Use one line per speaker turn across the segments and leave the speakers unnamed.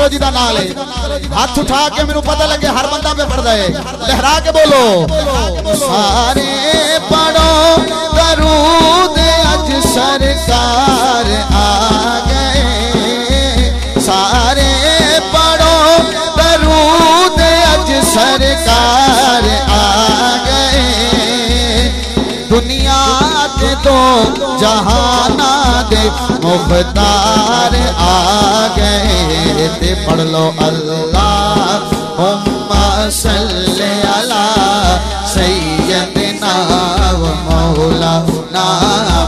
ہاتھ بلند کرو جیدہ نالے ہاتھ اٹھا کے میرے پتہ لگے ہر بندہ پہ پڑھ دائے لہرا کے بولو سارے پڑھو درود اکثر سار آگے سارے پڑھو درود اج سرکار آ گئے دنیا کے دو جہانا دے مختار آ گئے تے پڑھ لو اللہ صلی علی سیدنا و مولانا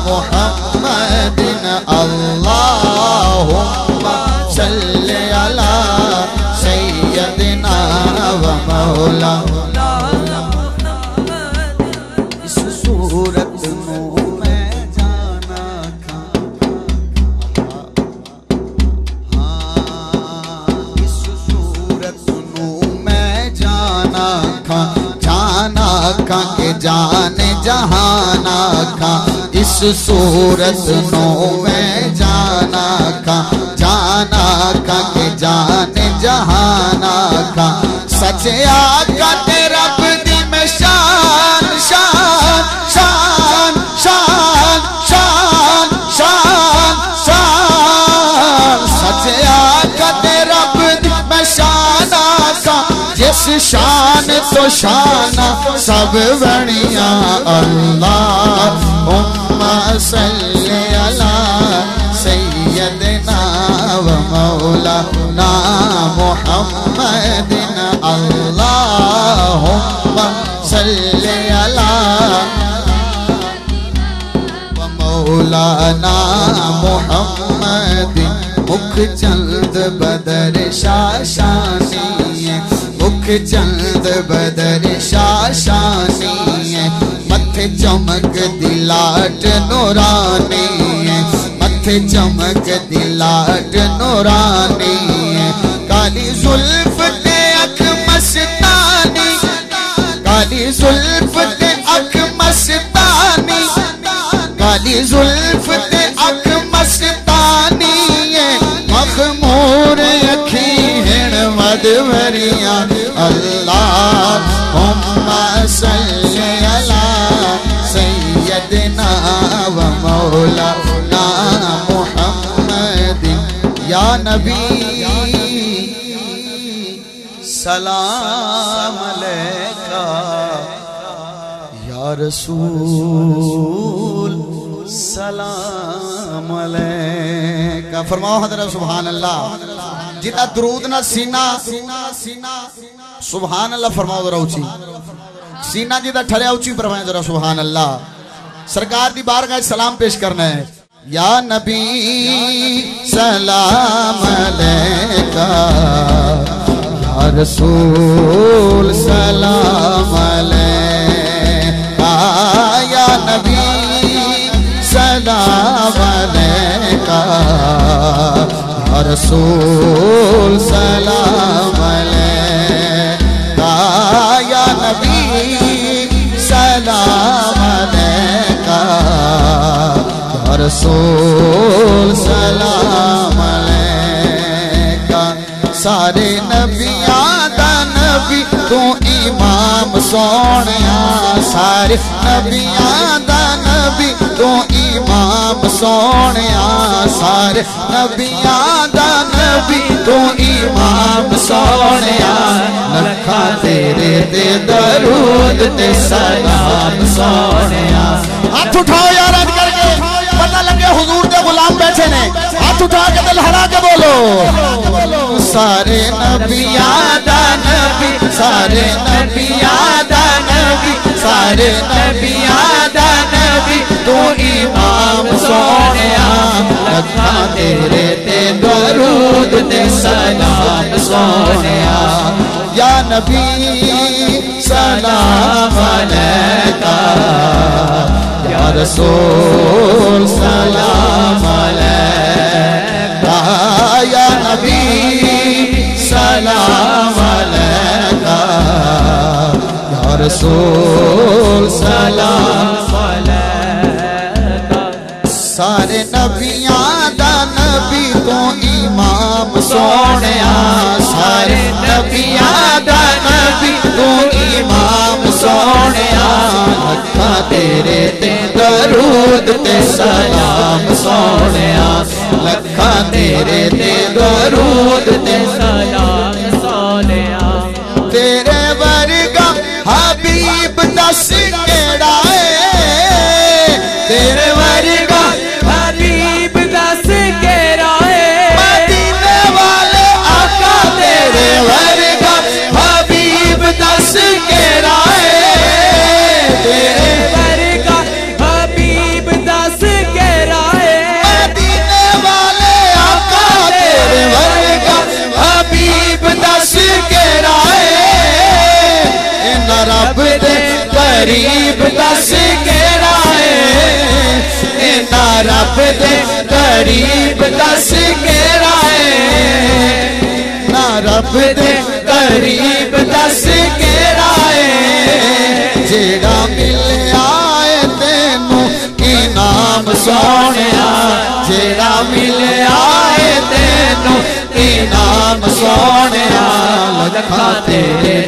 محمد اللہم صلی علی سیدنا و مولانا جانا کا اس صورت نو میں جانا کا جانا کا کہ جان جہانا کا سچ آقا جس شان تو شان سب بڑیاں اللہ ام صلی علی سیدنا و مولانا محمد مکھ چند بدر شاشانی ہے متھے چمک دلاٹ نورانی ہے متھے چمک دلاٹ نورانی ہے کالی ظلف تے اکھ مستانی کالی ظلف تے اکھ مستانی کالی ظلف تے اکھ مستانی سیدنا و مولانا محمد، یا نبی، سلام علیکہ، یا رسول، سلام علیکہ۔ فرماؤ حضرت سبحان اللہ جتا درود نہ سینہ سبحان اللہ فرماؤ ذرا اچھی سینہ جتا ٹھرے اچھی فرمائیں ذرا سبحان اللہ۔ سرکار دی بارگاہ سلام پیش کرنا ہے۔ یا نبی، سلام علیکہ۔ یا رسول، سلام علیکہ۔ یا نبی، سلام علیکہ۔ یا رسول، سلام علیکہ۔ یا رسول سلام علیکہ سارے نبیاں دا نبی تو امام سونیا سارے نبیاں دا نبی تو امام سونیا سارے نبیاں دا نبی تو امام سونیا لکھا تیرے تے درود تے سلام سونیا ہاتھ اٹھاؤ کے بولو۔ سارے نبیاں دا نبی، سارے نبیاں سارے نبیاں دا نبی، تو امام سونے لکھاں تیرے تے درود تے سلام سونے یا نبی، سلام علیکہ۔ یا رسول، سلام علیکہ۔ نبی سلام علیکہ۔ یا رسول سلام علیکہ۔ سارے نبیاں دا نبی تو امام سونے سارے نبیاں دا نبی تو امام سونے لکھا تیرے میرے تے درود تے قریب دس کیڑا ہے ان رب دے قریب دس کیڑا ہے نا رب دے قریب دس کیڑا ہے جیڑا ملیا ہے تینوں انعام سونیا جیڑا ملیا ہے تینوں انعام سونیا لکھا تیرے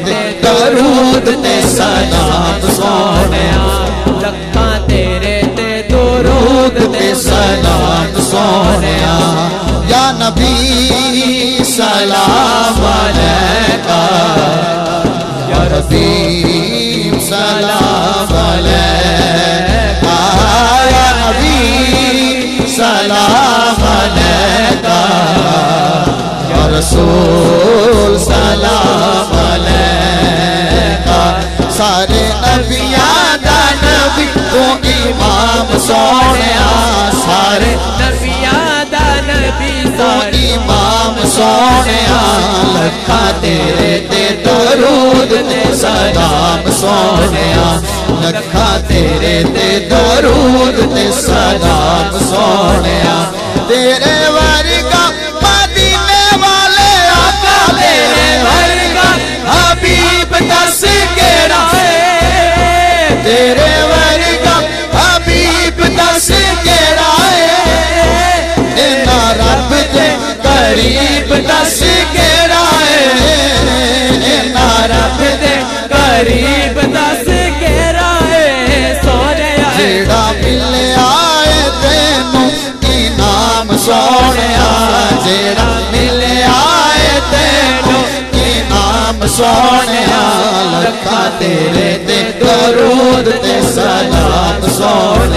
درود تے سلام سونیا
لکھاں تیرے تے درود
درود تے سلام سونیا یا نبی سلام علیکہ۔ یا ربی سلام علیکہ۔ یا نبی سلام علیکہ۔ یا رسول سارے نبیاں دا نبی تو امام سونیا سارے
نبیاں دا نبی
تو
سارے
امام سونیا لکھا تیرے تے درود تے سلام سونیا لکھا تیرے تے درود تے سلام دس کیڑا ہے اینا رب دے قریب دس
کے رائے سونے آئے۔
جیڑا ملیا ہے تینوں انعام سونیا جیڑا ملیا ہے تینوں انعام سونیا لکھا تیرے تے درود تے سلام سونیا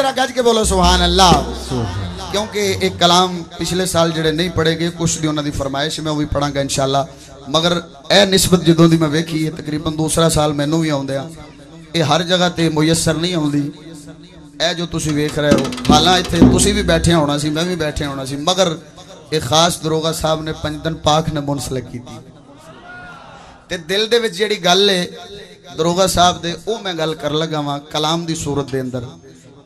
ذرا گج کے بولو
سبحان اللہ۔
کیونکہ ایک کلام پچھلے سال جڑے نہیں پڑھے گئے کچھ دی انہوں دی فرمائش میں وہ بھی پڑھاں گا انشاءاللہ۔ مگر اے نسبت جدوں دی میں ویکھی ہے تقریباً دوسرا سال میں نو ہی اے ہاں۔ ہر جگہ تے میسر نہیں آن اے جو تسی ویکھ رہے ہو حالاں ایتھے تسی بھی بیٹھے ہونا سی میں بھی بیٹھے ہونا سی مگر ایک خاص دروگا صاحب نے پنجدن پاک نے منسلک کی تھی تے دل دے جیڑی گل ہے دروگا صاحب دے او میں گل کر لگا ہاں کلام دی صورت دے اندر۔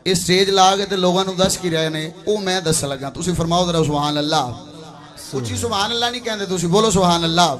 ਇਹ ਸਟੇਜ ਲਾ ਕੇ ਤੇ ਲੋਕਾਂ ਨੂੰ ਦੱਸ ਕੀ ਰਹੇ ਨੇ ਉਹ ਮੈਂ ਦੱਸ ਲੱਗਾ ਤੁਸੀਂ ਫਰਮਾਓ ਜ਼ਰਾ ਸੁਭਾਨ ਅੱਲਾਹ ਉੱਚੀ ਸੁਭਾਨ ਅੱਲਾਹ ਨਹੀਂ ਕਹਿੰਦੇ ਤੁਸੀਂ ਬੋਲੋ ਸੁਭਾਨ ਅੱਲਾਹ